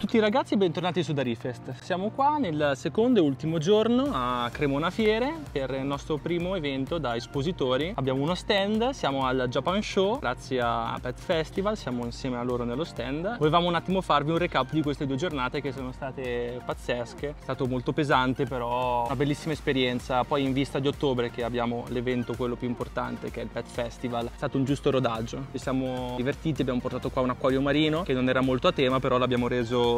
tutti ragazzi e bentornati su Darifest. Siamo qua nel secondo e ultimo giorno a Cremona Fiere per il nostro primo evento da espositori. Abbiamo uno stand, siamo al Japan Show, grazie a Pet Festival, siamo insieme a loro nello stand. Volevamo un attimo farvi un recap di queste due giornate che sono state pazzesche. È stato molto pesante però una bellissima esperienza. Poi in vista di ottobre che abbiamo l'evento quello più importante che è il Pet Festival, è stato un giusto rodaggio. Ci siamo divertiti, abbiamo portato qua un acquario marino che non era molto a tema però l'abbiamo reso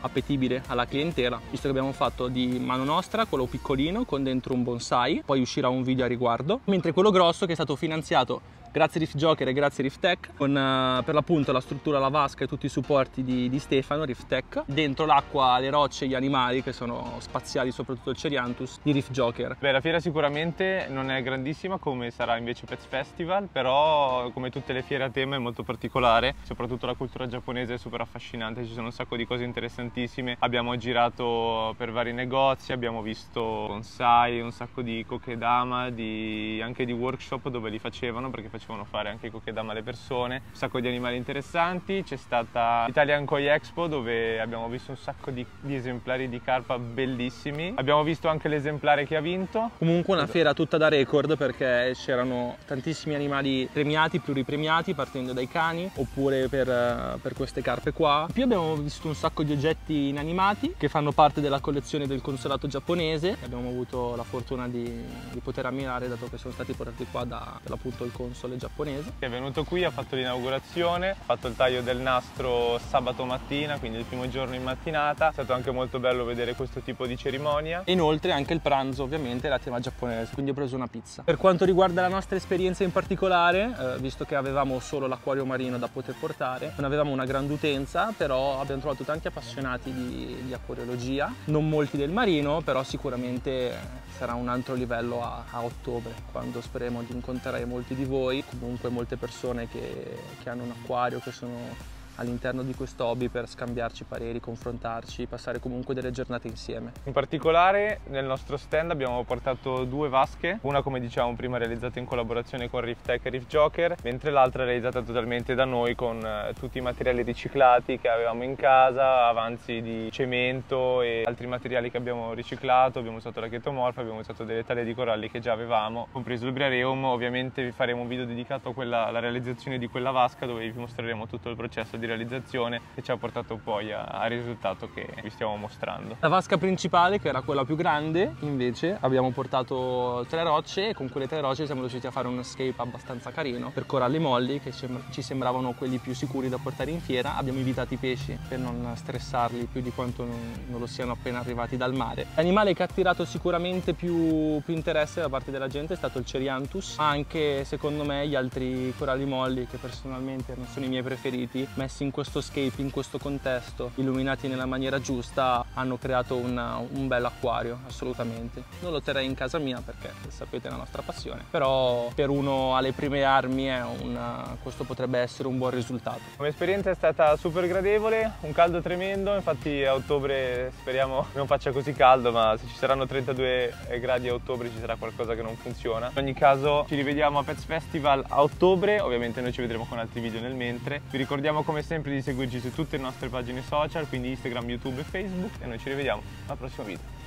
appetibile alla clientela, visto che abbiamo fatto di mano nostra quello piccolino con dentro un bonsai, poi uscirà un video a riguardo, mentre quello grosso che è stato finanziato grazie Rift Joker e grazie Rift Tech con uh, per l'appunto la struttura, la vasca e tutti i supporti di, di Stefano, Rift Tech dentro l'acqua, le rocce gli animali che sono spaziali, soprattutto il Cerianthus di Rift Joker. Beh, la fiera sicuramente non è grandissima come sarà invece Pets Festival, però come tutte le fiere a tema è molto particolare, soprattutto la cultura giapponese è super affascinante, ci sono un sacco di cose interessantissime. Abbiamo girato per vari negozi, abbiamo visto bonsai, un sacco di kokedama, di, anche di workshop dove li facevano perché facevano fare anche kokedama alle persone, un sacco di animali interessanti, c'è stata Italian Koi Expo dove abbiamo visto un sacco di, di esemplari di carpa bellissimi, abbiamo visto anche l'esemplare che ha vinto. Comunque una fiera tutta da record perché c'erano tantissimi animali premiati, pluripremiati partendo dai cani oppure per, per queste carpe qua. Più abbiamo visto un sacco di oggetti inanimati che fanno parte della collezione del consolato giapponese abbiamo avuto la fortuna di, di poter ammirare dato che sono stati portati qua da, per il console sole giapponese. È venuto qui, ha fatto l'inaugurazione, ha fatto il taglio del nastro sabato mattina, quindi il primo giorno in mattinata. È stato anche molto bello vedere questo tipo di cerimonia. Inoltre anche il pranzo ovviamente era tema giapponese, quindi ho preso una pizza. Per quanto riguarda la nostra esperienza in particolare, eh, visto che avevamo solo l'acquario marino da poter portare, non avevamo una grande utenza, però abbiamo trovato tanti appassionati di, di acquariologia, non molti del marino, però sicuramente sarà un altro livello a, a ottobre, quando speriamo di incontrare molti di voi comunque molte persone che, che hanno un acquario, che sono all'interno di questo hobby per scambiarci pareri, confrontarci, passare comunque delle giornate insieme. In particolare nel nostro stand abbiamo portato due vasche, una come dicevamo prima realizzata in collaborazione con Rift Tech e Rift Joker, mentre l'altra realizzata totalmente da noi con eh, tutti i materiali riciclati che avevamo in casa, avanzi di cemento e altri materiali che abbiamo riciclato, abbiamo usato la chetomorfa, abbiamo usato delle taglie di coralli che già avevamo, compreso il briareum, ovviamente vi faremo un video dedicato alla realizzazione di quella vasca dove vi mostreremo tutto il processo di realizzazione che ci ha portato poi al risultato che vi stiamo mostrando. La vasca principale, che era quella più grande, invece abbiamo portato tre rocce e con quelle tre rocce siamo riusciti a fare un escape abbastanza carino per coralli molli che ci sembravano quelli più sicuri da portare in fiera. Abbiamo invitato i pesci per non stressarli più di quanto non lo siano appena arrivati dal mare. L'animale che ha attirato sicuramente più, più interesse da parte della gente è stato il Cerianthus, ma anche secondo me gli altri coralli molli che personalmente non sono i miei preferiti, messi messi in questo scape, in questo contesto, illuminati nella maniera giusta, hanno creato una, un bel acquario, assolutamente. Non lo terrei in casa mia perché sapete è la nostra passione, però per uno alle prime armi una, questo potrebbe essere un buon risultato. Come esperienza è stata super gradevole, un caldo tremendo, infatti a ottobre speriamo non faccia così caldo, ma se ci saranno 32 gradi a ottobre ci sarà qualcosa che non funziona. In ogni caso ci rivediamo a Pets Festival a ottobre, ovviamente noi ci vedremo con altri video nel mentre. Vi ricordiamo come sempre di seguirci su tutte le nostre pagine social, quindi Instagram, YouTube e Facebook e noi ci rivediamo al prossimo video.